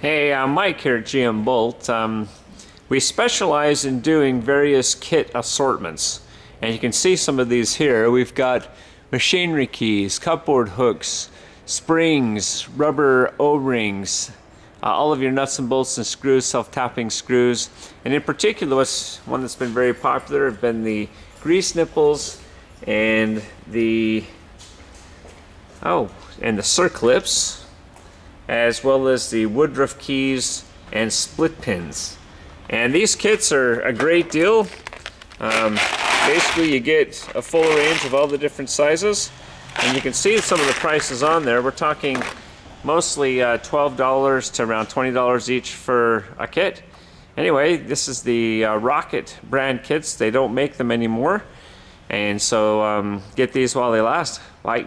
Hey, uh, Mike here at GM Bolt. Um, we specialize in doing various kit assortments. And you can see some of these here. We've got machinery keys, cupboard hooks, springs, rubber O-rings, uh, all of your nuts and bolts and screws, self-tapping screws. And in particular, what's one that's been very popular have been the grease nipples and the, oh, and the circlips, as well as the Woodruff keys and split pins. And these kits are a great deal. Um, basically, you get a full range of all the different sizes. And you can see some of the prices on there. We're talking mostly uh, $12 to around $20 each for a kit. Anyway, this is the uh, Rocket brand kits. They don't make them anymore. And so um, get these while they last. Bye.